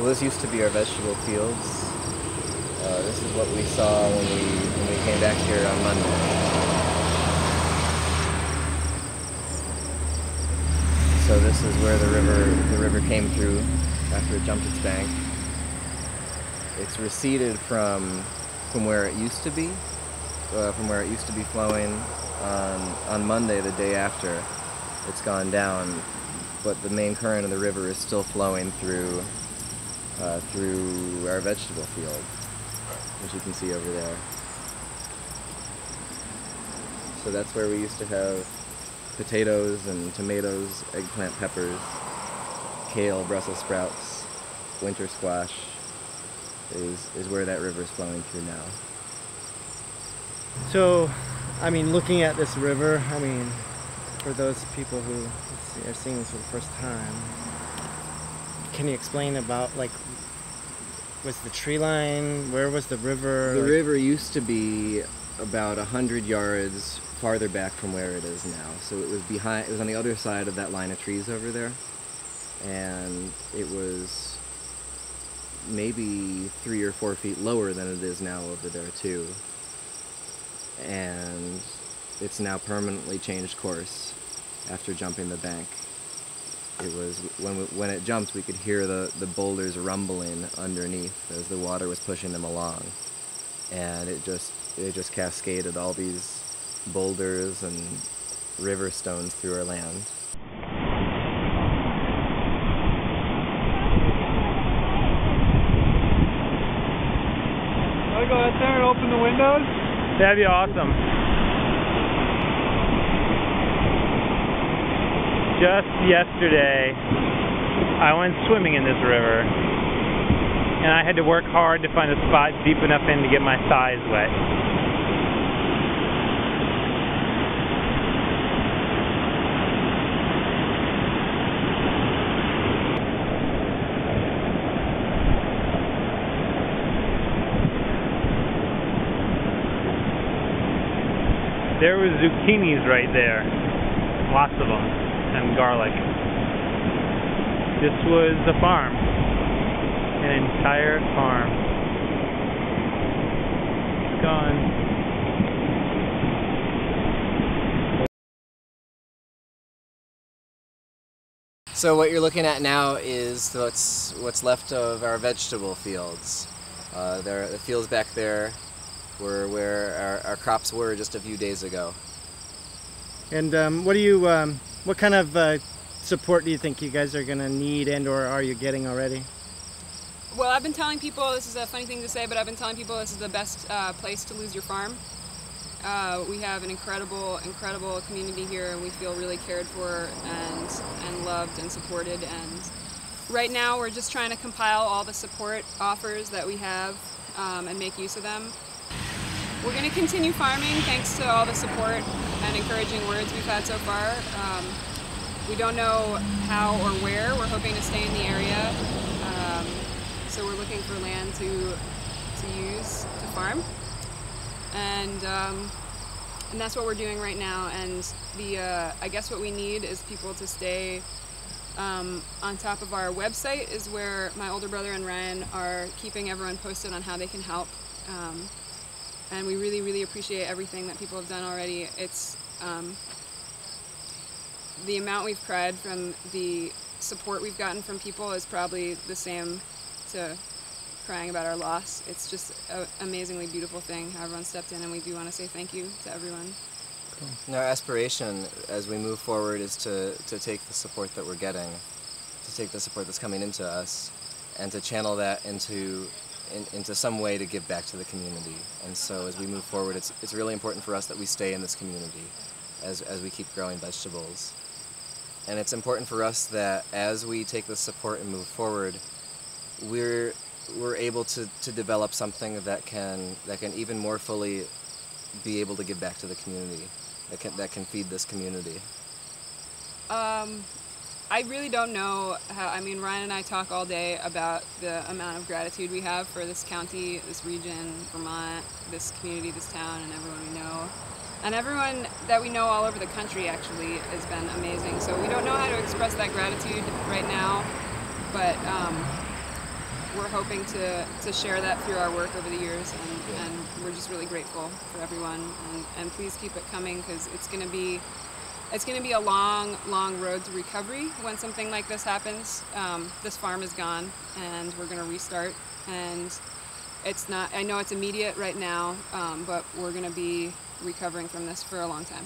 Well, this used to be our vegetable fields. Uh, this is what we saw when we when we came back here on Monday. So this is where the river the river came through after it jumped its bank. It's receded from from where it used to be, uh, from where it used to be flowing on on Monday, the day after. It's gone down, but the main current of the river is still flowing through uh, through our vegetable field, which you can see over there. So that's where we used to have potatoes and tomatoes, eggplant peppers, kale, Brussels sprouts, winter squash is, is where that river is flowing through now. So, I mean, looking at this river, I mean, for those people who are seeing this for the first time, can you explain about like was the tree line where was the river The like, river used to be about a hundred yards farther back from where it is now. So it was behind. It was on the other side of that line of trees over there, and it was maybe three or four feet lower than it is now over there too. And it's now permanently changed course after jumping the bank. It was when we, when it jumped, we could hear the, the boulders rumbling underneath as the water was pushing them along, and it just it just cascaded all these boulders and river stones through our land. I'll go out there and open the windows. that'd be awesome just yesterday i went swimming in this river and i had to work hard to find a spot deep enough in to get my thighs wet There were zucchinis right there. Lots of them. And garlic. This was a farm. An entire farm. It's gone. So what you're looking at now is what's what's left of our vegetable fields. Uh, there, the fields back there were where our, our crops were just a few days ago. And um, what do you, um, what kind of uh, support do you think you guys are going to need and or are you getting already? Well, I've been telling people, this is a funny thing to say, but I've been telling people this is the best uh, place to lose your farm. Uh, we have an incredible, incredible community here, and we feel really cared for and, and loved and supported. And right now, we're just trying to compile all the support offers that we have um, and make use of them. We're going to continue farming thanks to all the support and encouraging words we've had so far. Um, we don't know how or where. We're hoping to stay in the area. Um, so we're looking for land to, to use to farm. And, um, and that's what we're doing right now. And the, uh, I guess what we need is people to stay um, on top of our website is where my older brother and Ryan are keeping everyone posted on how they can help. Um, and we really, really appreciate everything that people have done already. It's um, the amount we've cried from the support we've gotten from people is probably the same to crying about our loss. It's just an amazingly beautiful thing how everyone stepped in, and we do want to say thank you to everyone. And our aspiration as we move forward is to, to take the support that we're getting, to take the support that's coming into us, and to channel that into in, into some way to give back to the community. And so as we move forward, it's, it's really important for us that we stay in this community as, as we keep growing vegetables. And it's important for us that as we take this support and move forward, we're, we're able to, to develop something that can, that can even more fully be able to give back to the community, that can, that can feed this community. Um, I really don't know how. I mean, Ryan and I talk all day about the amount of gratitude we have for this county, this region, Vermont, this community, this town, and everyone we know. And everyone that we know all over the country actually has been amazing. So we don't know how to express that gratitude right now, but um, we're hoping to, to share that through our work over the years, and, and we're just really grateful for everyone. And, and please keep it coming because it's going to be it's going to be a long, long road to recovery when something like this happens. Um, this farm is gone, and we're going to restart. And it's not. I know it's immediate right now, um, but we're going to be recovering from this for a long time.